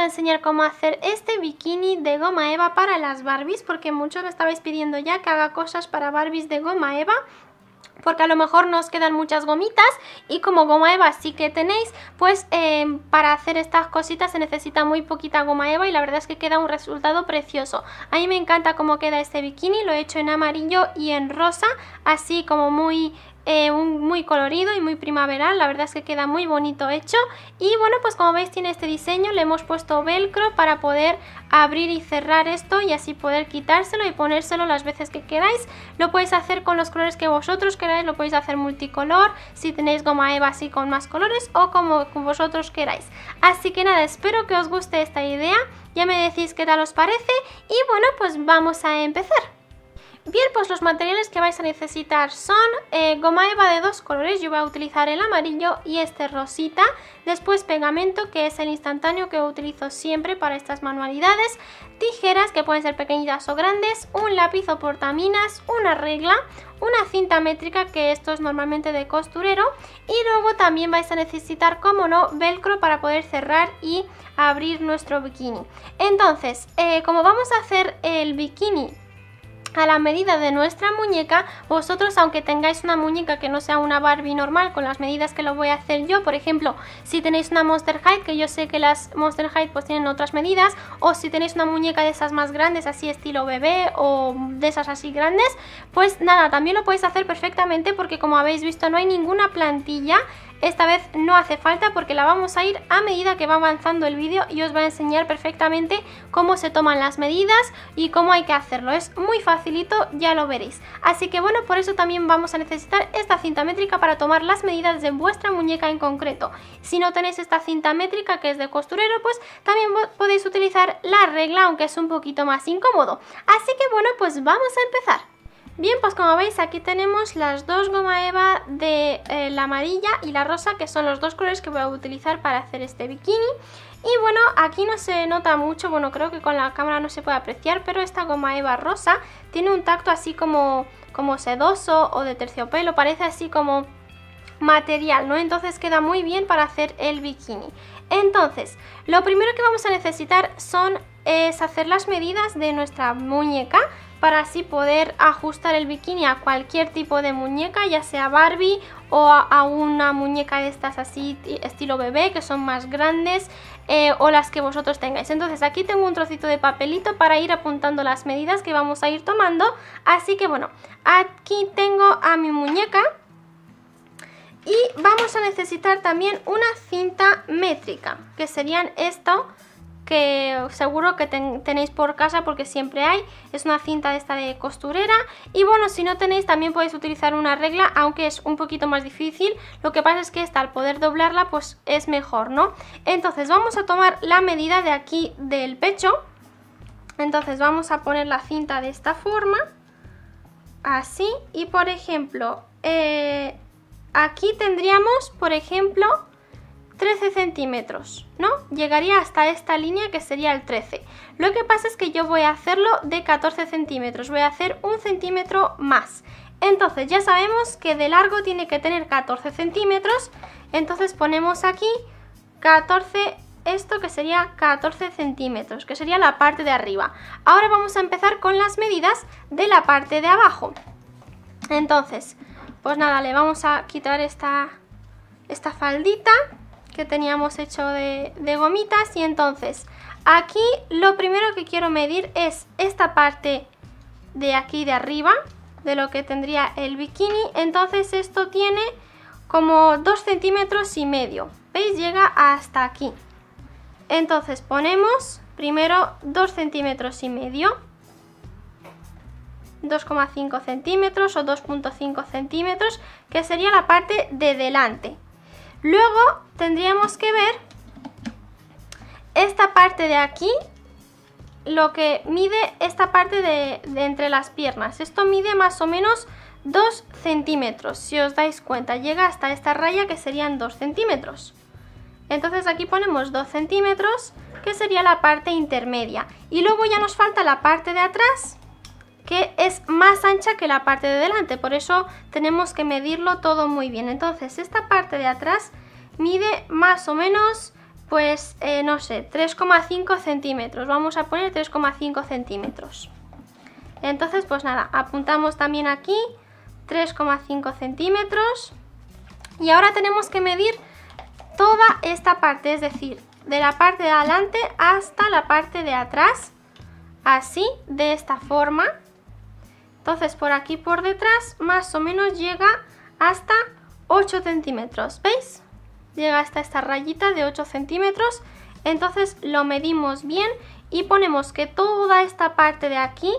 a enseñar cómo hacer este bikini de goma eva para las Barbies porque muchos me estabais pidiendo ya que haga cosas para Barbies de goma eva porque a lo mejor nos quedan muchas gomitas y como goma eva sí que tenéis, pues eh, para hacer estas cositas se necesita muy poquita goma eva y la verdad es que queda un resultado precioso. A mí me encanta cómo queda este bikini, lo he hecho en amarillo y en rosa, así como muy eh, muy colorido y muy primaveral, la verdad es que queda muy bonito hecho. Y bueno pues como veis tiene este diseño, le hemos puesto velcro para poder abrir y cerrar esto y así poder quitárselo y ponérselo las veces que queráis, lo podéis hacer con los colores que vosotros queráis, lo podéis hacer multicolor, si tenéis goma eva así con más colores o como vosotros queráis, así que nada, espero que os guste esta idea, ya me decís qué tal os parece y bueno pues vamos a empezar. Bien, pues los materiales que vais a necesitar son eh, goma eva de dos colores, yo voy a utilizar el amarillo y este rosita, después pegamento que es el instantáneo que utilizo siempre para estas manualidades, tijeras que pueden ser pequeñitas o grandes, un lápiz o portaminas, una regla, una cinta métrica que esto es normalmente de costurero. Y luego también vais a necesitar, como no, velcro para poder cerrar y abrir nuestro bikini. Entonces, eh, como vamos a hacer el bikini a la medida de nuestra muñeca, vosotros aunque tengáis una muñeca que no sea una Barbie normal con las medidas que lo voy a hacer yo, por ejemplo, si tenéis una Monster High, que yo sé que las Monster High pues tienen otras medidas, o si tenéis una muñeca de esas más grandes, así estilo bebé, o de esas así grandes, pues nada, también lo podéis hacer perfectamente porque como habéis visto no hay ninguna plantilla esta vez no hace falta porque la vamos a ir a medida que va avanzando el vídeo y os va a enseñar perfectamente cómo se toman las medidas y cómo hay que hacerlo. Es muy facilito, ya lo veréis. Así que bueno, por eso también vamos a necesitar esta cinta métrica para tomar las medidas de vuestra muñeca en concreto. Si no tenéis esta cinta métrica que es de costurero, pues también podéis utilizar la regla, aunque es un poquito más incómodo. Así que bueno, pues vamos a empezar. Bien, pues como veis aquí tenemos las dos goma eva de eh, la amarilla y la rosa, que son los dos colores que voy a utilizar para hacer este bikini. Y bueno, aquí no se nota mucho, bueno creo que con la cámara no se puede apreciar, pero esta goma eva rosa tiene un tacto así como, como sedoso o de terciopelo, parece así como material, ¿no? Entonces queda muy bien para hacer el bikini. Entonces, lo primero que vamos a necesitar son es hacer las medidas de nuestra muñeca para así poder ajustar el bikini a cualquier tipo de muñeca, ya sea Barbie o a, una muñeca de estas así estilo bebé, que son más grandes, eh, o las que vosotros tengáis. Entonces aquí tengo un trocito de papelito para ir apuntando las medidas que vamos a ir tomando. Así que bueno, aquí tengo a mi muñeca. Y vamos a necesitar también una cinta métrica, que serían esto que seguro que tenéis por casa porque siempre hay. Es una cinta de esta de costurera. Y bueno, si no tenéis también podéis utilizar una regla, aunque es un poquito más difícil. Lo que pasa es que esta al poder doblarla pues es mejor, ¿no? Entonces vamos a tomar la medida de aquí del pecho. Entonces vamos a poner la cinta de esta forma. Así. Y por ejemplo, eh, aquí tendríamos, por ejemplo 13 centímetros, ¿no? Llegaría hasta esta línea que sería el 13. Lo que pasa es que yo voy a hacerlo de 14 centímetros, voy a hacer un centímetro más. Entonces ya sabemos que de largo tiene que tener 14 centímetros, entonces ponemos aquí 14, esto que sería 14 centímetros, que sería la parte de arriba. Ahora vamos a empezar con las medidas de la parte de abajo. Entonces, pues nada, le vamos a quitar esta, esta faldita que teníamos hecho de, gomitas. Y entonces aquí lo primero que quiero medir es esta parte de aquí de arriba de lo que tendría el bikini. Entonces esto tiene como 2 centímetros y medio. Veis llega hasta aquí. Entonces ponemos primero 2 centímetros y medio. 2,5 centímetros o 2.5 centímetros que sería la parte de delante Luego tendríamos que ver esta parte de aquí, lo que mide esta parte de, entre las piernas. Esto mide más o menos 2 centímetros, si os dais cuenta, llega hasta esta raya que serían 2 centímetros. Entonces aquí ponemos 2 centímetros, que sería la parte intermedia. Y luego ya nos falta la parte de atrás, que es más ancha que la parte de delante, por eso tenemos que medirlo todo muy bien. Entonces esta parte de atrás mide más o menos pues eh, no sé, 3,5 centímetros. Vamos a poner 3,5 centímetros. Entonces, pues nada, apuntamos también aquí 3,5 centímetros. Y ahora tenemos que medir toda esta parte, es decir, de la parte de adelante hasta la parte de atrás, así, de esta forma. Entonces por aquí por detrás más o menos llega hasta 8 centímetros, ¿veis? Llega hasta esta rayita de 8 centímetros, entonces lo medimos bien y ponemos que toda esta parte de aquí,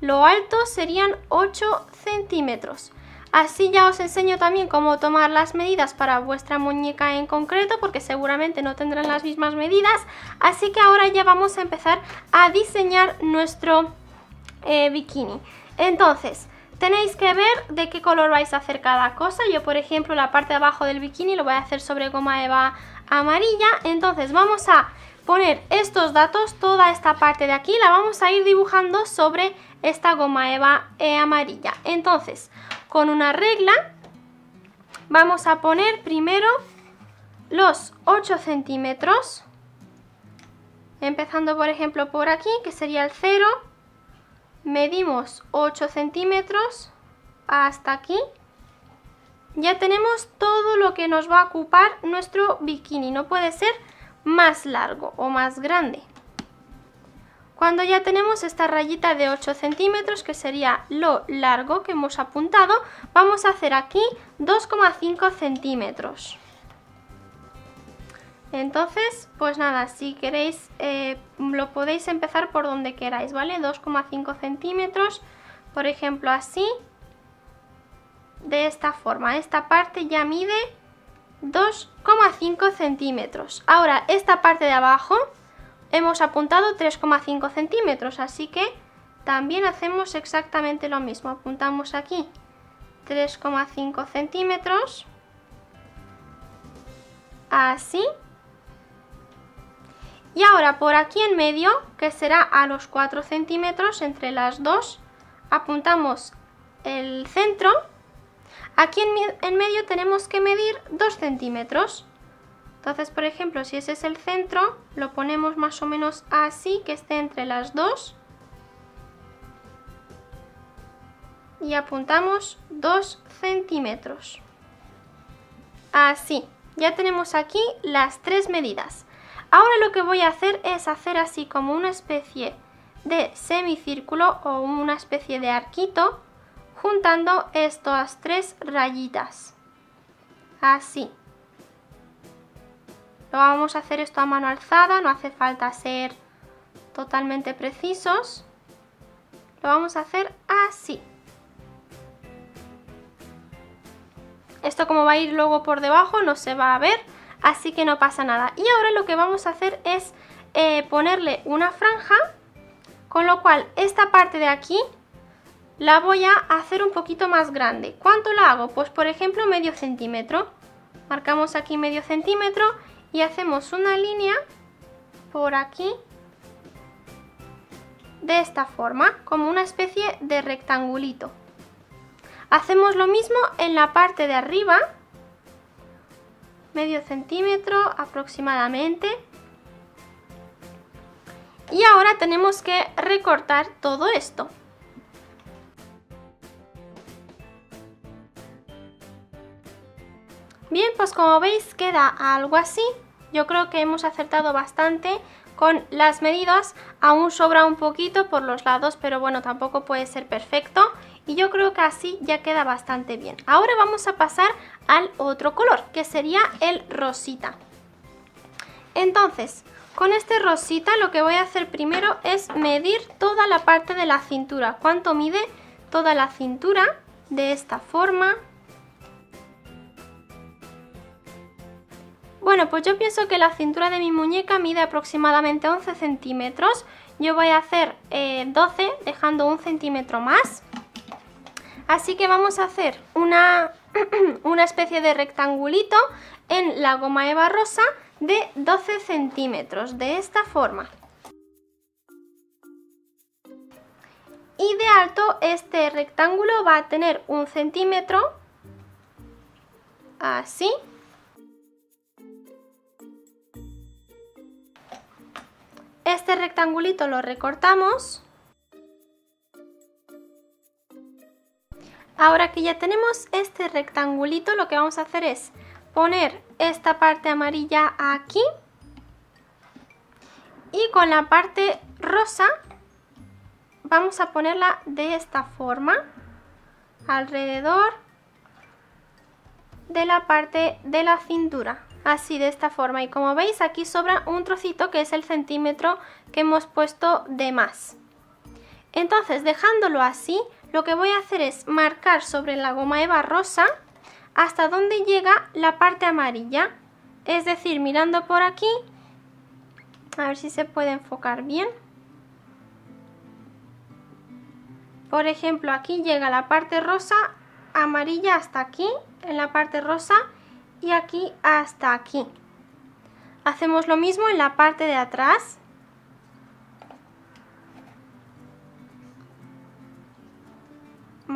lo alto serían 8 centímetros. Así ya os enseño también cómo tomar las medidas para vuestra muñeca en concreto porque seguramente no tendrán las mismas medidas. Así que ahora ya vamos a empezar a diseñar nuestro eh, bikini. Entonces, tenéis que ver de qué color vais a hacer cada cosa. Yo, por ejemplo, la parte de abajo del bikini lo voy a hacer sobre goma eva amarilla. Entonces, vamos a poner estos datos, toda esta parte de aquí, la vamos a ir dibujando sobre esta goma eva eh, amarilla. Entonces, con una regla vamos a poner primero los 8 centímetros, empezando por ejemplo por aquí, que sería el 0, medimos 8 centímetros hasta aquí, ya tenemos todo lo que nos va a ocupar nuestro bikini, no puede ser más largo o más grande. Cuando ya tenemos esta rayita de 8 centímetros, que sería lo largo que hemos apuntado, vamos a hacer aquí 2,5 centímetros. Entonces, pues nada, si queréis, eh, lo podéis empezar por donde queráis, ¿vale? 2,5 centímetros, por ejemplo así, de esta forma. Esta parte ya mide 2,5 centímetros. Ahora, esta parte de abajo hemos apuntado 3,5 centímetros, así que también hacemos exactamente lo mismo. Apuntamos aquí 3,5 centímetros, así. Y ahora por aquí en medio, que será a los 4 centímetros entre las dos, apuntamos el centro. Aquí en, medio tenemos que medir 2 centímetros. Entonces, por ejemplo, si ese es el centro, lo ponemos más o menos así, que esté entre las dos. Y apuntamos 2 centímetros. Así, ya tenemos aquí las tres medidas. Ahora lo que voy a hacer es hacer así como una especie de semicírculo o una especie de arquito juntando estas tres rayitas. Así vamos a hacer esto a mano alzada, no hace falta ser totalmente precisos. Lo vamos a hacer así. Esto como va a ir luego por debajo no se va a ver, así que no pasa nada. Y ahora lo que vamos a hacer es eh, ponerle una franja, con lo cual esta parte de aquí la voy a hacer un poquito más grande. ¿Cuánto la hago? Pues por ejemplo medio centímetro. Marcamos aquí medio centímetro y hacemos una línea por aquí de esta forma, como una especie de rectangulito. Hacemos lo mismo en la parte de arriba, medio centímetro aproximadamente. Y ahora tenemos que recortar todo esto. Bien, pues como veis queda algo así. Yo creo que hemos acertado bastante con las medidas. Aún sobra un poquito por los lados, pero bueno, tampoco puede ser perfecto. Y yo creo que así ya queda bastante bien. Ahora vamos a pasar al otro color, que sería el rosita. Entonces, con este rosita lo que voy a hacer primero es medir toda la parte de la cintura. ¿Cuánto mide toda la cintura? De esta forma. Bueno, pues yo pienso que la cintura de mi muñeca mide aproximadamente 11 centímetros. Yo voy a hacer 12 eh, dejando un centímetro más. Así que vamos a hacer una, una especie de rectangulito en la goma eva rosa de 12 centímetros, de esta forma. Y de alto este rectángulo va a tener un centímetro, así. Este rectangulito lo recortamos. Ahora que ya tenemos este rectangulito, lo que vamos a hacer es poner esta parte amarilla aquí y con la parte rosa vamos a ponerla de esta forma alrededor de la parte de la cintura así de esta forma. Y como veis aquí sobra un trocito que es el centímetro que hemos puesto de más entonces dejándolo así lo que voy a hacer es marcar sobre la goma eva rosa hasta donde llega la parte amarilla es decir mirando por aquí a ver si se puede enfocar bien Por ejemplo, aquí llega la parte rosa, amarilla hasta aquí, en la parte rosa, y aquí hasta aquí. Hacemos lo mismo en la parte de atrás.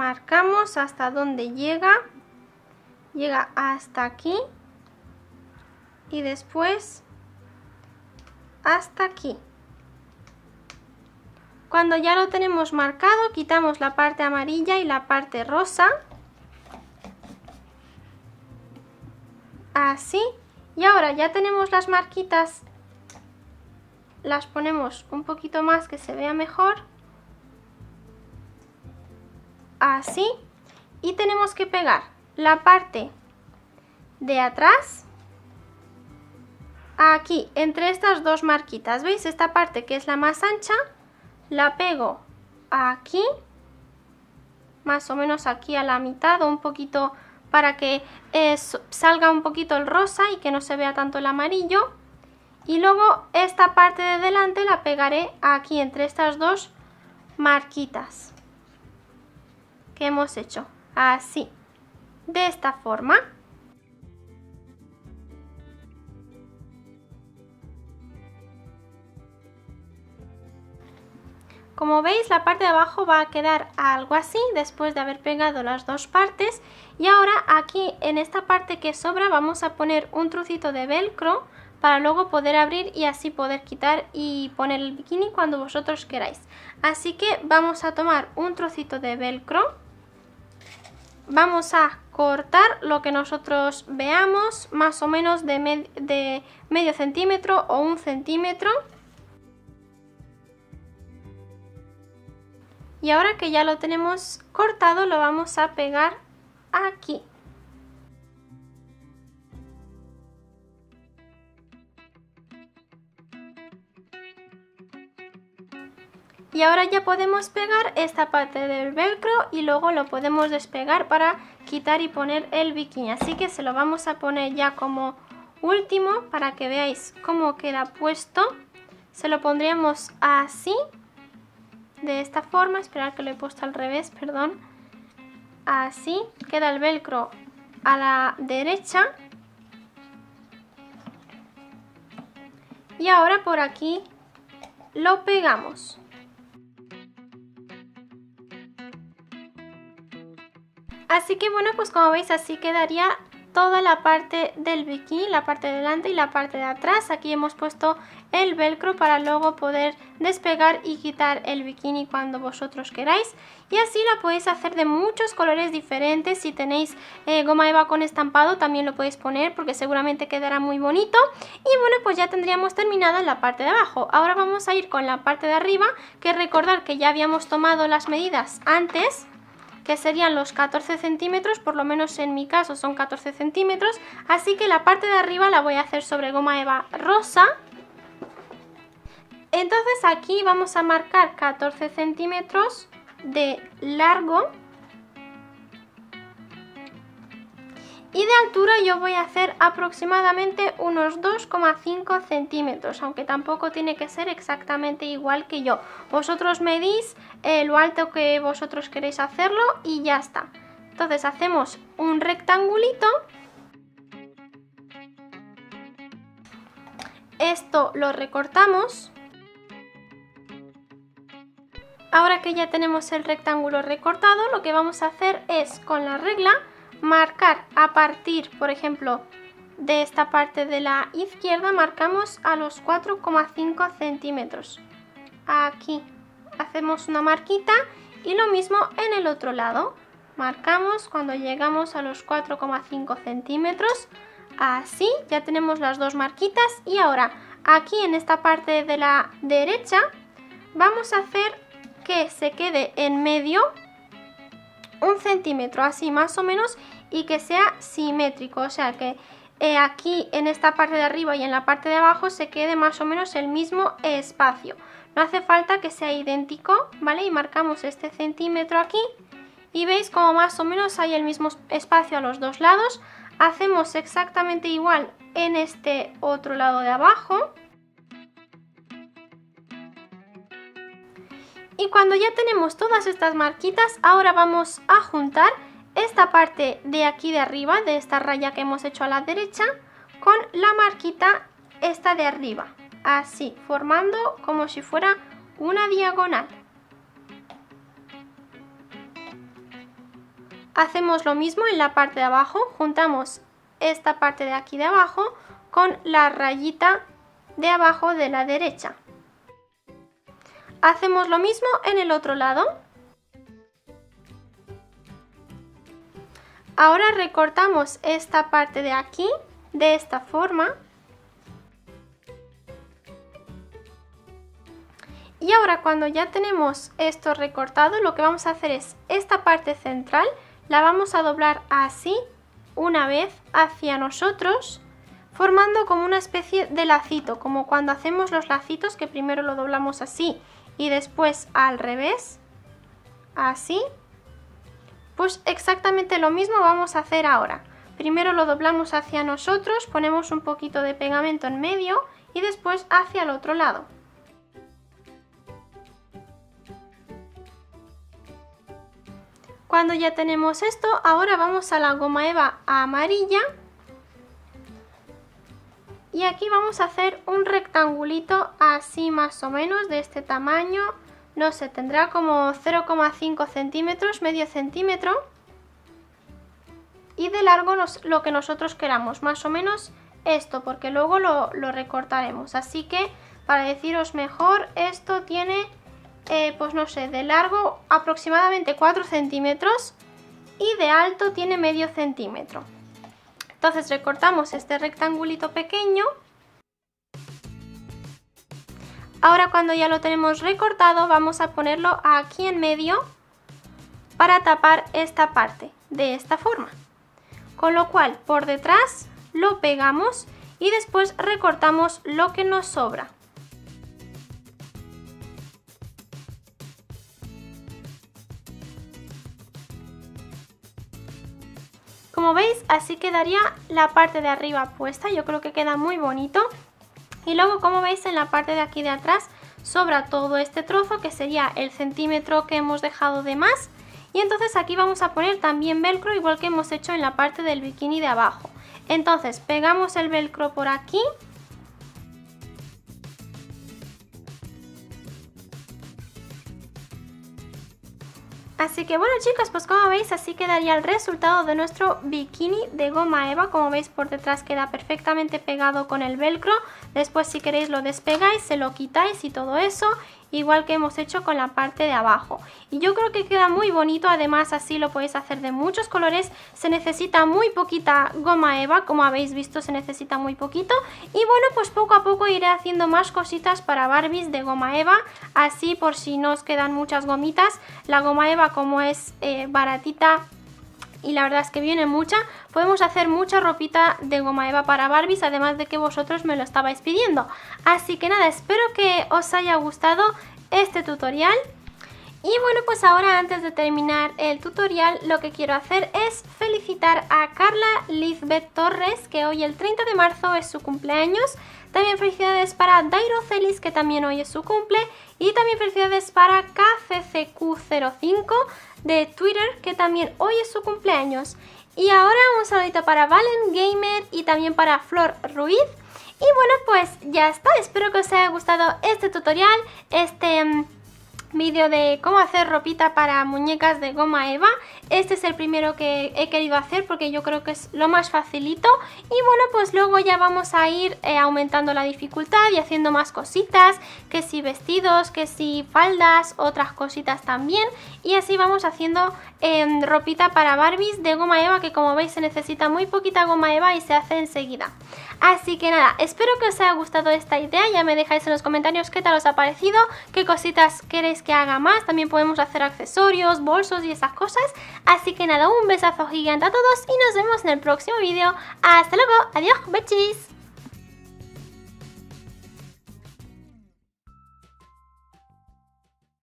Marcamos hasta donde llega. Llega hasta aquí. Y después hasta aquí. Cuando ya lo tenemos marcado, quitamos la parte amarilla y la parte rosa. Así. Y ahora ya tenemos las marquitas. Las ponemos un poquito más que se vea mejor. Así. Y tenemos que pegar la parte de atrás aquí, entre estas dos marquitas. ¿Veis? Esta parte que es la más ancha la pego aquí, más o menos aquí a la mitad o un poquito para que salga un poquito el rosa y que no se vea tanto el amarillo. Y luego esta parte de delante la pegaré aquí entre estas dos marquitas que hemos hecho. Así, de esta forma. Como veis la parte de abajo va a quedar algo así después de haber pegado las dos partes y ahora aquí en esta parte que sobra vamos a poner un trocito de velcro para luego poder abrir y así poder quitar y poner el bikini cuando vosotros queráis. Así que vamos a tomar un trocito de velcro, vamos a cortar lo que nosotros veamos más o menos de, medio centímetro o un centímetro Y ahora que ya lo tenemos cortado lo vamos a pegar aquí. Y ahora ya podemos pegar esta parte del velcro y luego lo podemos despegar para quitar y poner el bikini. Así que se lo vamos a poner ya como último para que veáis cómo queda puesto. Se lo pondríamos así de esta forma, esperar que lo he puesto al revés, perdón. Así queda el velcro a la derecha. Y ahora por aquí lo pegamos. Así que bueno, pues como veis así quedaría toda la parte del bikini, la parte de delante y la parte de atrás. Aquí hemos puesto el velcro para luego poder despegar y quitar el bikini cuando vosotros queráis. Y así la podéis hacer de muchos colores diferentes. Si tenéis eh, goma eva con estampado también lo podéis poner porque seguramente quedará muy bonito. Y bueno, pues ya tendríamos terminada la parte de abajo. Ahora vamos a ir con la parte de arriba, que recordar que ya habíamos tomado las medidas antes que serían los 14 centímetros, por lo menos en mi caso son 14 centímetros, así que la parte de arriba la voy a hacer sobre goma eva rosa. Entonces aquí vamos a marcar 14 centímetros de largo Y de altura yo voy a hacer aproximadamente unos 2,5 centímetros, aunque tampoco tiene que ser exactamente igual que yo. Vosotros medís eh, lo alto que vosotros queréis hacerlo y ya está. Entonces hacemos un rectangulito. Esto lo recortamos. Ahora que ya tenemos el rectángulo recortado, lo que vamos a hacer es con la regla marcar a partir, por ejemplo, de esta parte de la izquierda marcamos a los 4,5 centímetros. Aquí hacemos una marquita y lo mismo en el otro lado. Marcamos cuando llegamos a los 4,5 centímetros. Así ya tenemos las dos marquitas y ahora aquí en esta parte de la derecha vamos a hacer que se quede en medio un centímetro así más o menos y que sea simétrico, o sea que eh, aquí en esta parte de arriba y en la parte de abajo se quede más o menos el mismo espacio. No hace falta que sea idéntico, ¿vale? Y marcamos este centímetro aquí y veis como más o menos hay el mismo espacio a los dos lados. Hacemos exactamente igual en este otro lado de abajo. Y cuando ya tenemos todas estas marquitas, ahora vamos a juntar esta parte de aquí de arriba, de esta raya que hemos hecho a la derecha, con la marquita esta de arriba, así, formando como si fuera una diagonal. Hacemos lo mismo en la parte de abajo, juntamos esta parte de aquí de abajo con la rayita de abajo de la derecha. Hacemos lo mismo en el otro lado. Ahora recortamos esta parte de aquí de esta forma. Y ahora cuando ya tenemos esto recortado, lo que vamos a hacer es esta parte central la vamos a doblar así una vez hacia nosotros, formando como una especie de lacito, como cuando hacemos los lacitos que primero lo doblamos así y después al revés, así pues exactamente lo mismo vamos a hacer ahora. Primero lo doblamos hacia nosotros, ponemos un poquito de pegamento en medio y después hacia el otro lado. Cuando ya tenemos esto, ahora vamos a la goma eva amarilla y aquí vamos a hacer un rectangulito así más o menos de este tamaño no sé, tendrá como 0,5 centímetros, medio centímetro. Y de largo lo que nosotros queramos, más o menos esto, porque luego lo, recortaremos. Así que, para deciros mejor, esto tiene, eh, pues no sé, de largo aproximadamente 4 centímetros y de alto tiene medio centímetro. Entonces recortamos este rectangulito pequeño Ahora cuando ya lo tenemos recortado vamos a ponerlo aquí en medio para tapar esta parte de esta forma. Con lo cual por detrás lo pegamos y después recortamos lo que nos sobra. Como veis así quedaría la parte de arriba puesta, yo creo que queda muy bonito. Y luego como veis en la parte de aquí de atrás sobra todo este trozo que sería el centímetro que hemos dejado de más y entonces aquí vamos a poner también velcro igual que hemos hecho en la parte del bikini de abajo. Entonces pegamos el velcro por aquí Así que bueno chicos, pues como veis así quedaría el resultado de nuestro bikini de goma eva. Como veis por detrás queda perfectamente pegado con el velcro. Después si queréis lo despegáis, se lo quitáis y todo eso igual que hemos hecho con la parte de abajo. Y yo creo que queda muy bonito, además así lo podéis hacer de muchos colores. Se necesita muy poquita goma eva, como habéis visto se necesita muy poquito. Y bueno, pues poco a poco iré haciendo más cositas para Barbies de goma eva, así por si no os quedan muchas gomitas. La goma eva como es eh, baratita y la verdad es que viene mucha. Podemos hacer mucha ropita de goma eva para Barbies, además de que vosotros me lo estabais pidiendo. Así que nada, espero que os haya gustado este tutorial. Y bueno, pues ahora antes de terminar el tutorial, lo que quiero hacer es felicitar a Carla Lizbeth Torres, que hoy el 30 de marzo es su cumpleaños. También felicidades para Dairo Celis, que también hoy es su cumple. Y también felicidades para KCCQ05 de Twitter, que también hoy es su cumpleaños. Y ahora un saludito para Valen Gamer y también para Flor Ruiz. Y bueno, pues ya está. Espero que os haya gustado este tutorial, este mm, vídeo de cómo hacer ropita para muñecas de goma eva. Este es el primero que he querido hacer porque yo creo que es lo más facilito. Y bueno pues luego ya vamos a ir eh, aumentando la dificultad y haciendo más cositas que si vestidos, que si faldas, otras cositas también. Y así vamos haciendo em, ropita para Barbies de goma eva que como veis se necesita muy poquita goma eva y se hace enseguida. Así que nada, espero que os haya gustado esta idea. Ya me dejáis en los comentarios qué tal os ha parecido qué cositas queréis que haga más también podemos hacer accesorios, bolsos y esas cosas. Así que nada, un besazo gigante a todos y nos vemos en el próximo vídeo. Hasta luego, adiós, bechis